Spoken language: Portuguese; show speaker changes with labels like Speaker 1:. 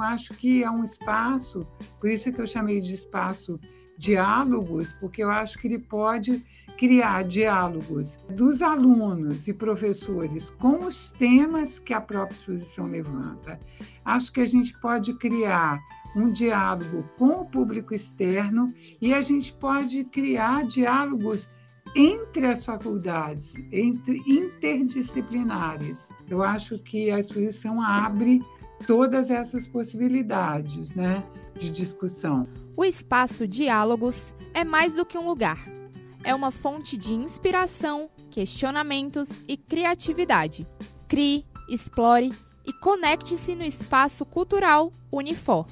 Speaker 1: Acho que é um espaço, por isso que eu chamei de espaço diálogos, porque eu acho que ele pode criar diálogos dos alunos e professores com os temas que a própria exposição levanta. Acho que a gente pode criar um diálogo com o público externo e a gente pode criar diálogos entre as faculdades, entre interdisciplinares. Eu acho que a exposição abre todas essas possibilidades né, de discussão.
Speaker 2: O espaço Diálogos é mais do que um lugar é uma fonte de inspiração, questionamentos e criatividade. Crie, explore e conecte-se no espaço cultural Unifor.